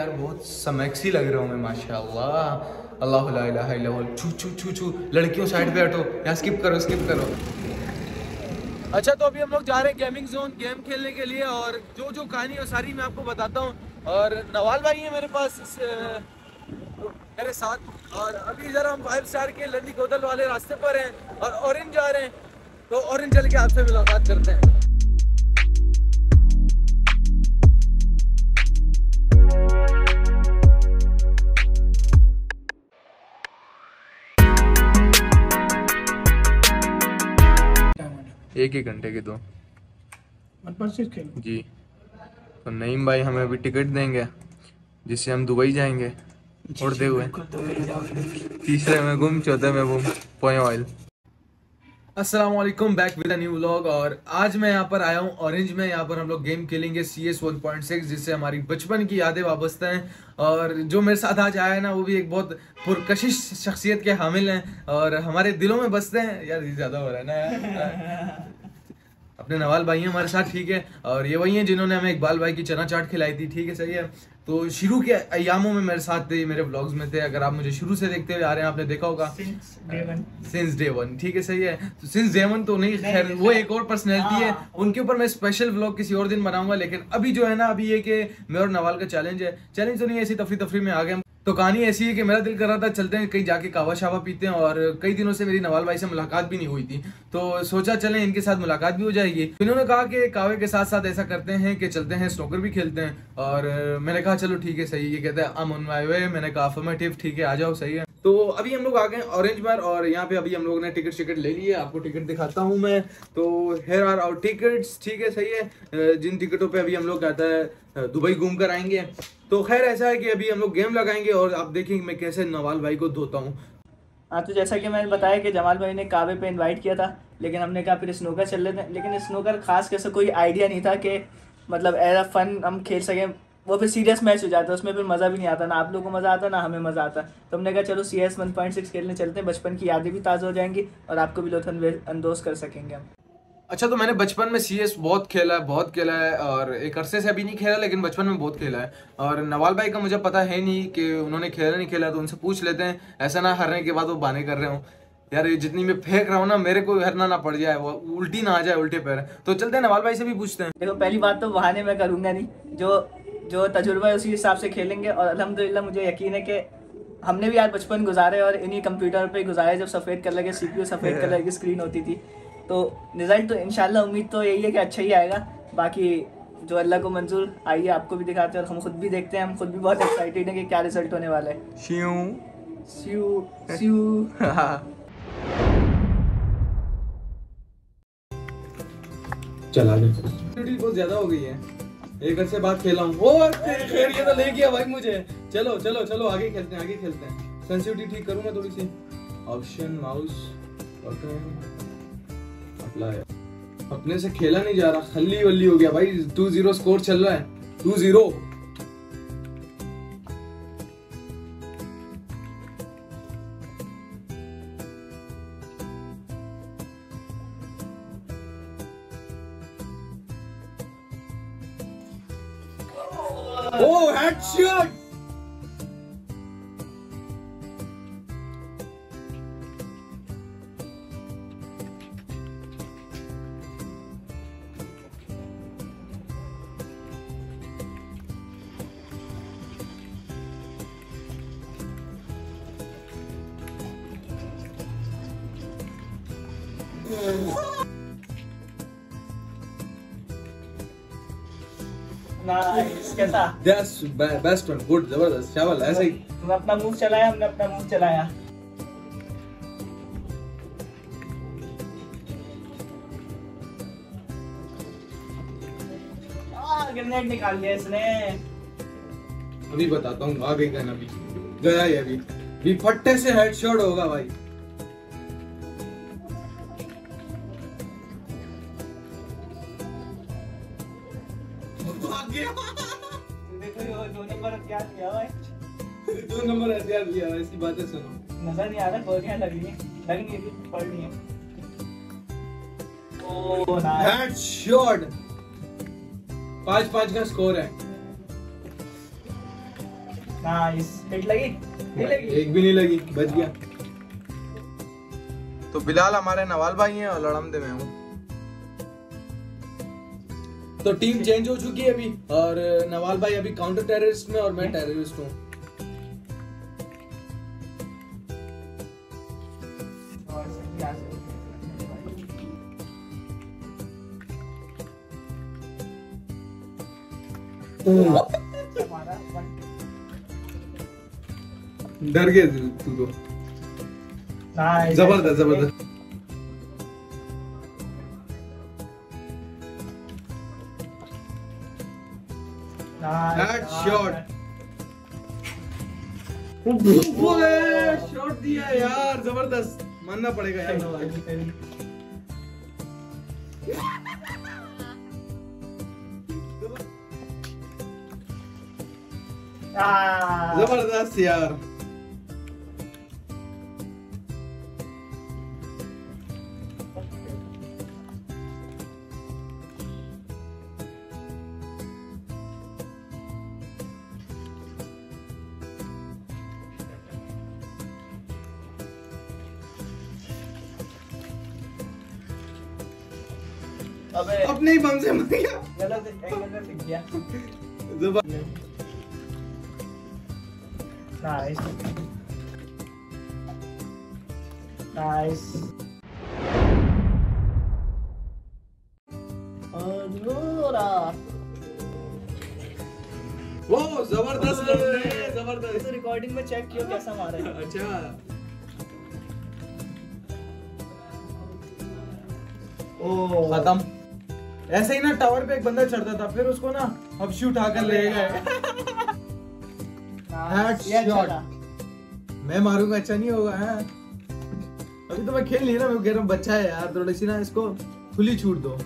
यार बहुत समैक्सी लग रहा हूँ मैं माशाल्लाह। अल्लाह इल्लल्लाह छू छू छू छू। लड़कियों साइड पे हटो। यहाँ स्किप करो स्किप करो। अच्छा तो अभी हम लोग जा रहे हैं गेमिंग जोन गेम खेलने के लिए और जो जो कहानी है सारी मैं आपको बताता हूँ। और नवाल भाई है मेरे पास इस, मेरे साथ। और अभी जरा हम फाइव स्टार के लंदी गोदल वाले रास्ते पर हैं और ऑरेंज जा रहे हैं। तो ऑरेंज चल के आपसे मुलाकात करते हैं। एक ही घंटे के दो जी। तो नईम भाई हमें अभी टिकट देंगे जिससे हम दुबई जाएँगे। उड़ते हुए। तीसरे में गुम चौथे में गुम पोए oil Aslam back with new vlog. और आज मैं यहाँ पर आया हूँ ऑरेंज में। यहाँ पर हम लोग गेम खेलेंगे C S one point six जिससे हमारी बचपन की यादें वाबस्ता हैं और जो मेरे साथ आज आया है ना वो भी एक बहुत पुरकशिश शख्सियत के हामिल हैं। और हमारे दिलों में बसते हैं। यार ज़्यादा हो रहा है ना यार? अपने नवाल भाई हैं हमारे साथ ठीक है? और ये वही हैं जिन्होंने हमें इकबाल भाई की चना चाट खिलाई थी ठीक है? सही है? तो शुरू के अयामों में मेरे साथ थे मेरे ब्लॉग्स में थे। अगर आप मुझे शुरू से देखते हुए आ रहे हैं आपने देखा होगा। सिंस डे वन ठीक है? सही है? तो सिंस डे वन तो नहीं खैर वो एक और पर्सनैलिटी है। उनके ऊपर मैं स्पेशल ब्लॉग किसी और दिन बनाऊँगा लेकिन अभी जो है ना अभी ये कि मेरे और नवाल का चैलेंज है। चैलेंज तो नहीं ऐसी तफरी तफरी में आ गए हम। तो कहानी ऐसी है कि मेरा दिल कर रहा था चलते हैं, कहीं जाके कावा शावा पीते हैं और कई दिनों से मेरी नवाल भाई से मुलाकात भी नहीं हुई थी। तो सोचा चलें इनके साथ मुलाकात भी हो जाएगी। इन्होंने कहा कि कावे के साथ साथ ऐसा करते हैं कि चलते हैं स्नोकर भी खेलते हैं और मैंने कहा, चलो ठीक है, सही ये कहते हैं अम उन वे मैंने कहा, अफर्मेटिव, ठीक है, आ जाओ, सही है। तो अभी हम लोग आ गए ऑरेंज बार और यहाँ पे अभी हम लोग ने टिकट शिकट ले लिए आपको टिकट दिखाता हूँ मैं। तो हेयर आर आउट टिकट्स ठीक है, सही है। जिन टिकटों पे अभी हम लोग कहता है दुबई घूम कर आएँगे। तो खैर, ऐसा है कि अभी हम लोग गेम लगाएँगे और आप देखेंगे मैं कैसे नवाल भाई को धोता हूँ। हाँ तो जैसा कि मैंने बताया कि जमाल भाई ने कावे पे इनवाइट किया था, लेकिन हमने कहा फिर स्नोकर चल लेते हैं। लेकिन स्नोकर खास कैसे कोई आइडिया नहीं था कि मतलब अ फन हम खेल सकें। वो फिर सीरियस मैच हो जाता है उसमें फिर मज़ा भी नहीं आता ना आप लोगों को मज़ा आता ना हमें मज़ा आता। तो हमने कहा चलो C S one point six खेलने चलते हैं बचपन की यादें भी ताज़ा हो जाएँगी और आपको भी लुत्फ अंदोज कर सकेंगे हम। अच्छा तो मैंने बचपन में सी एस बहुत खेला है बहुत खेला है और एक अरसे से अभी नहीं खेला लेकिन बचपन में बहुत खेला है। और नवाल भाई का मुझे पता है नहीं कि उन्होंने खेला नहीं खेला तो उनसे पूछ लेते हैं ऐसा ना हारने के बाद वो बहाने कर रहे हो। यार ये जितनी मैं फेंक रहा हूँ ना मेरे को हरना ना पड़ जाए वो उल्टी ना आ जाए उल्टे पैर। तो चलते हैं नवाल भाई से भी पूछते हैं। देखो पहली बात तो बहाने मैं करूँगा नहीं जो जो तजुर्बा है उसी हिसाब से खेलेंगे। और अलहमदिल्ला मुझे यकीन है कि हमने भी आज बचपन गुजारे और इन्हीं कंप्यूटर पे गुजारे जब सफ़ेद कलर के सीपीयू सफ़ेद कलर की स्क्रीन होती थी। तो रिज़ल्ट तो इंशाल्लाह उम्मीद तो यही है कि अच्छा ही आएगा। बाकी जो अल्लाह को मंजूर आइए आपको भी दिखाते हैं और हम खुद भी देखते हैं। हम खुद भी बहुत एक्साइटेड हैं कि क्या रिज़ल्ट होने वाला है। श्यू। चला बहुत ज़्यादा हो गई है। एक घर से बात खेला हूँ। खैर ये तो ले गया भाई मुझे। चलो चलो चलो, आगे खेलते हैं, आगे खेलते हैं। सेंसिटिविटी ठीक करूँ मैं थोड़ी सी? ऑप्शन माउस अप्लाई अपने से खेला नहीं जा रहा। खल्ली वल्ली हो गया भाई। टू ज़ीरो स्कोर चल रहा है। Two zero. नाइस कैसा be- best one. Good, ज़बरदस्त चावल ऐसे ही। तुमने अपना मूव चलाया हमने अपना मूव चलाया। ग्रेनेड निकाल लिया इसने। अभी बताता हूँ आ गई गन अभी। गया ये अभी। भी फट्टे से हेडशॉट होगा भाई। भाग गया देखो ये दो नंबर हथियार किया हुआ है? दो नंबर हथियार लिया है, इसकी बातें सुनो। नज़र नहीं आ रहा गोलियाँ लग रही है। लग नहीं रही पड़ रही है। ओ नाइस हेडशॉट पाँच पाँच का स्कोर है। नाइस हिट लगी? हिट लगी? एक भी नहीं लगी बच गया। तो बिलाल हमारे नवाल भाई हैं और लड़मदे में हूँ। तो टीम चेंज हो चुकी है अभी। और नवाल भाई अभी काउंटर टेररिस्ट में और मैं टेररिस्ट हूँ। डर गए तू तो। ज़बरदस्त ज़बरदस्त। Nice. shot. शॉट दिया यार ज़बरदस्त मानना पड़ेगा यार. ज़बरदस्त यार अबे। अपने ही बम से मर गया। गलत एंगल में नाइस नाइस वो ज़बरदस्त ज़बरदस्त। तो रिकॉर्डिंग में चेक किया कैसा मारा है? अच्छा। ओ। खत्म। ऐसे ही ना टावर पे एक बंदा चढ़ता था फिर उसको ना हबशी उठा कर ले गए। ये अच्छा मैं मारूँगा अच्छा नहीं होगा है। अभी तो मैं खेल नहीं रहा मैं कह रहा हूँ बच्चा है यार थोड़ी सी ना इसको खुली छूट दो।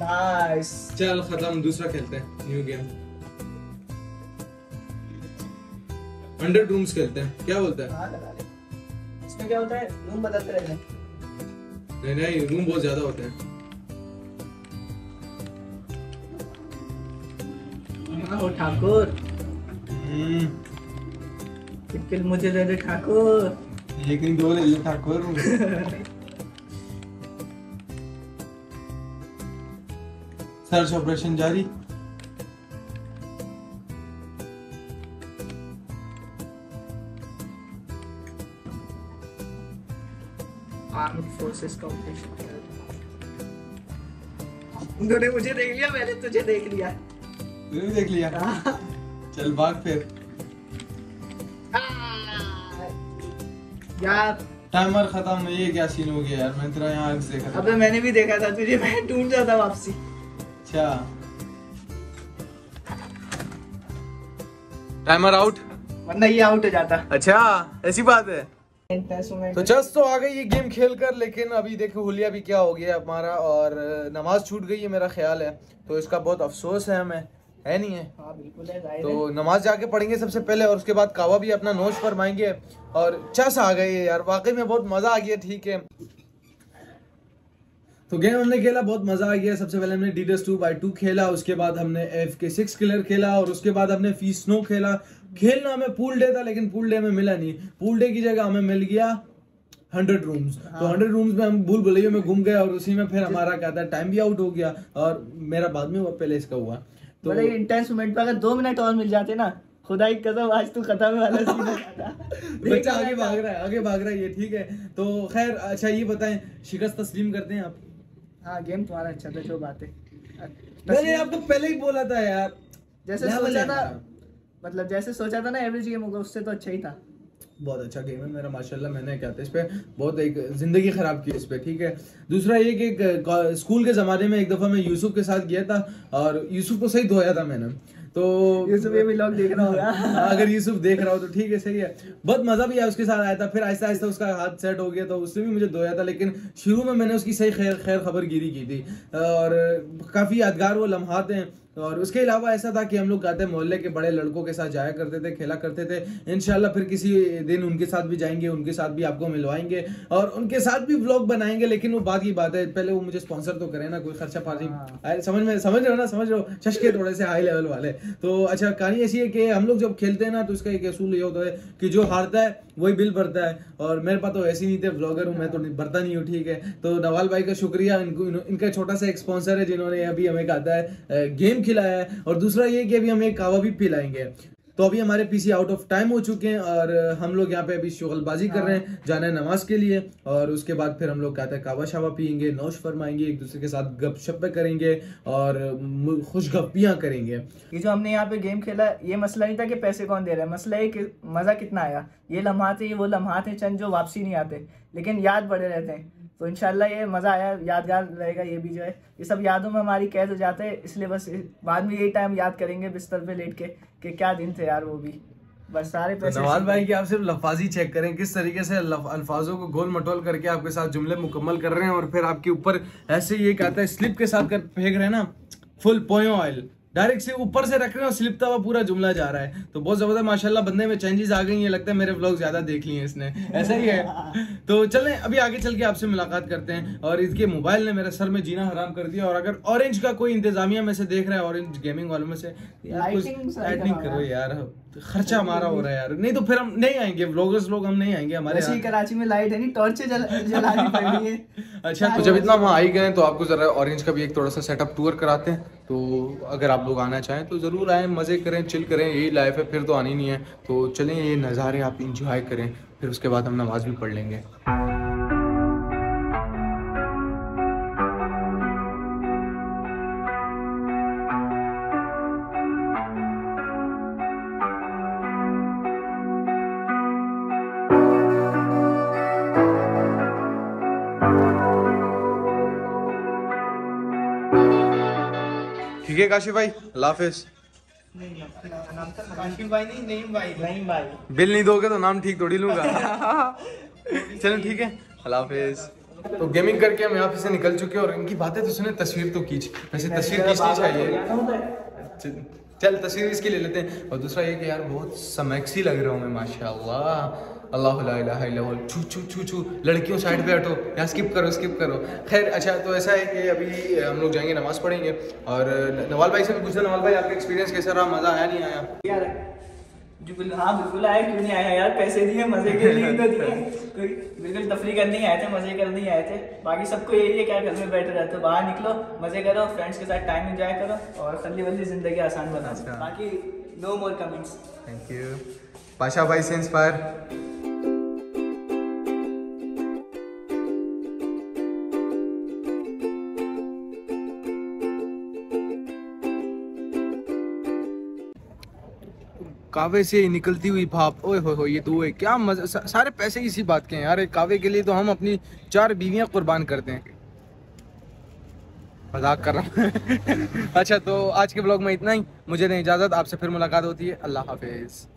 नाइस चल खत्म दूसरा खेलते हैं न्यू गेम हंड्रेड रूम्स खेलते हैं। क्या बोलता है? हाँ इसमें क्या होता है? रूम बदलते रहते हैं। नहीं नहीं रूम बहुत ज़्यादा होते हैं। ओ ठाकुर। हम्म, किल मुझे दे दे ठाकुर। लेकिन दो ले ले ठाकुर। सर्च ऑपरेशन जारी। आर्म्ड फोर्सेस का ऑपरेशन उन्होंने मुझे देख लिया मैंने तुझे देख लिया। तूने देख लिया? हाँ। चल भाग फिर। यार। टाइमर खत्म ये क्या सीन हो गया यार? मैं तेरा यहाँ आग देखा था अबे मैंने भी देखा था तुझे मैं ढूंढ रहा था वापसी। अच्छा। टाइमर आउट वरना ये आउट हो जाता। अच्छा ऐसी बात है? तो जस्ट तो आ गई ये गेम खेल कर लेकिन अभी देखो होलिया भी क्या हो गया हमारा और नमाज़ छूट गई है मेरा ख्याल है तो इसका बहुत अफसोस है हमें है नहीं है? हाँ बिल्कुल है है तो नमाज़ जाके पढ़ेंगे सबसे पहले और उसके बाद कावा भी अपना नोश फरमाएँगे और चस आ गई है यार वाकई में बहुत मज़ा आ गया ठीक है। तो गेम हमने खेला बहुत मज़ा आ गया। सबसे पहले हमने डीडस टू बाई टू खेला उसके बाद हमने एफ़ के सिक्स किलर खेला और उसके बाद हमने फ़ी स्नो खेला। खेलना हमें पूल डे था लेकिन पूल डे में मिला नहीं। पूल डे की जगह हमें मिल गया हंड्रेड रूम्स हाँ। तो हंड्रेड रूम्स में हम भूल भुलैया में घूम गए और उसी में फिर हमारा क्या था टाइम भी आउट हो गया और मेरा बाद में हुआ पहले इसका हुआ। तो इंटेंस मोमेंट पे अगर दो मिनट और मिल जाते ना खुदा की कसम आज तू खत्म वाला सीन हो बच्चा आगे भाग रहा है आगे भाग रहा है ये ठीक है। तो खैर अच्छा ये बताएँ शिकस्त तस्लीम करते हैं आप? हाँ गेम तुम्हारा अच्छा था जो बात। है मैंने आपको पहले ही बोला था यार। जैसे सोचा था मतलब जैसे सोचा था ना एवरेज गेम होगा उससे तो अच्छा ही था। बहुत अच्छा गेम है मेरा माशाल्लाह मैंने क्या था इस पर बहुत एक ज़िंदगी खराब की इस पर ठीक है? दूसरा ये कि स्कूल के ज़माने में एक दफ़ा मैं यूसुफ के साथ गया था और यूसुफ को सही धोया था मैंने। तो यूसुफ ये भी लोग देख रहा होगा। हाँ, अगर यूसुफ देख रहा हो तो ठीक है सही है। बहुत मज़ा भी आया उसके साथ आया था फिर आहिस्ता आहिस्ता उसका हाथ सेट हो गया तो उसने भी मुझे धोया था लेकिन शुरू में मैंने उसकी सही खैर खैर खबर गिरी की थी। और काफ़ी यादगार वो लम्हात हैं। और उसके अलावा ऐसा था कि हम लोग गाते मोहल्ले के बड़े लड़कों के साथ जाया करते थे खेला करते थे। इनशाला फिर किसी दिन उनके साथ भी जाएँगे उनके साथ भी आपको मिलवाएँगे और उनके साथ भी व्लॉग बनाएँगे लेकिन वो बात की बात है पहले वो मुझे स्पॉन्सर तो करें ना कोई खर्चा पार्टी। समझ में समझ रहे हो ना समझ रहे हो? चशके थोड़े से हाई लेवल वाले। तो अच्छा कहानी ऐसी है कि हम लोग जब खेलते हैं ना तो इसका एक असूल ये होता है कि जो हारता है, वही बिल भरता है। और मेरे पास तो ऐसी नहीं थे ब्लॉगर हूँ, मैं तो भरता नहीं हूँ, ठीक है। तो नवाल भाई का शुक्रिया, इनको इनका छोटा सा एक स्पॉन्सर है जिन्होंने अभी हमें कहा है गेम खिलाया है। और दूसरा ये कि अभी हमें कावा भी पिलाएँगे। तो अभी हमारे पीसी आउट ऑफ़ टाइम हो चुके हैं और हम लोग यहाँ पे अभी शुगलबाजी कर रहे हैं जाना है नमाज़ के लिए और उसके बाद फिर हम लोग कहते हैं कावा शावा पियेंगे नौश फरमाएँगे एक दूसरे के साथ गपशप करेंगे और खुशगपियाँ करेंगे। ये जो हमने यहाँ पे गेम खेला ये मसला नहीं था कि पैसे कौन दे रहा है मसला है कि मज़ा कितना आया। ये लम्हा है ये वो लम्हा हैं चंद जो वापसी नहीं आते लेकिन याद बड़े रहते हैं। तो इनशाला ये मज़ा आया यादगार रहेगा ये भी जो है। ये सब यादों में हमारी कैद हो जाते हैं इसलिए बस बाद में यही टाइम याद करेंगे बिस्तर पे लेट के कि क्या दिन थे यार वो भी। बस सारे तो पैसे नवाज़ भाई की आप सिर्फ़ लफाजी चेक करें किस तरीके से लफ- अल्फाजों को गोल मटोल करके आपके साथ जुमले मुकम्मल कर रहे हैं और फिर आपके ऊपर ऐसे ये कहता है स्लिप के साथ कर फेंक रहे हैं ना फुल पोयो ऑयल डायरेक्ट से ऊपर से रख रहे हैं और स्लिपता हुआ पूरा जुमला जा रहा है। तो बहुत ज़बरदस्त माशाल्लाह बंदे में चेंजेस आ गई हैं लगता है मेरे ब्लॉग ज़्यादा देख लिए इसने। ऐसा ही है। तो चलें अभी आगे चल के आपसे मुलाकात करते हैं। और इसके मोबाइल ने मेरे सर में जीना हराम कर दिया। और अगर ऑरेंज का कोई इंतजामिया में से देख रहा है ऑरेंज गेमिंग वालों में से करवाओ करो यार। खर्चा हमारा हो रहा है यार। नहीं तो फिर हम नहीं आएँगे व्लॉगर्स लोग हम नहीं आएँगे हमारे यहाँ। कराची में लाइट है नहीं टॉर्च जल, जलानी पड़ रही है। अच्छा तो जब इतना वहाँ आई गए तो आपको जरा ऑरेंज का भी एक थोड़ा सा सेटअप टूर कराते हैं। तो अगर आप लोग आना चाहें तो ज़रूर आएँ, मज़े करें चिल करें, यही लाइफ है, फिर तो आनी नहीं है। तो चलें, ये नज़ारे आप इंजॉय करें, फिर उसके बाद हम नमाज़ भी पढ़ लेंगे। ठीक है काशिफ भाई? अल्लाह हाफिज़। काशिफ भाई नहीं नईम भाई नईम भाई बिल नहीं दोगे तो नाम ठीक थोड़ी लूँगा। चलो ठीक है अल्लाह हाफिज। तो गेमिंग करके हम यहाँ पे से निकल चुके हैं और इनकी बातें तो सुने तस्वीर तो खींच। वैसे तस्वीर खींचनी चाहिए। चल- चल तस्वीर इसकी ले लेते हैं। और दूसरा ये कि यार बहुत समैक्सी लग रहा हूँ मैं माशाल्लाह। अल्लाह। छू छू छू छू लड़कियों साइड पे हटो यहाँ स्किप करो स्किप करो। खैर अच्छा तो ऐसा है कि अभी हम लोग जाएँगे नमाज़ पढ़ेंगे और नवाल भाई से भी पूछा नवाल भाई आपका एक्सपीरियंस कैसा रहा? मज़ा आया नहीं आया? यार जो बिल हाँ बिल्कुल आया क्यों नहीं आया यार? पैसे दिए मज़े के लिए तो दिए। कोई बिल्कुल तफरी करने ही आए थे मज़े करने ही आए थे। बाकी सबको यही है क्या घर में बैठे रहते हो बाहर निकलो मज़े करो फ्रेंड्स के साथ टाइम एंजॉय करो और खल्ली वल्ली ज़िंदगी आसान बना अच्छा। बाकी no more comments thank you Pasha भाई से इंस्पायर कावे से निकलती हुई भाप। ओए हो हो ये तो क्या मज़ा सा, सारे पैसे इसी बात के हैं यार। कावे के लिए तो हम अपनी चार बीवियाँ कुर्बान करते हैं। मज़ाक कर रहा हूँ। अच्छा तो आज के ब्लॉग में इतना ही। मुझे नहीं इजाज़त आपसे फिर मुलाकात होती है। अल्लाह हाफिज़।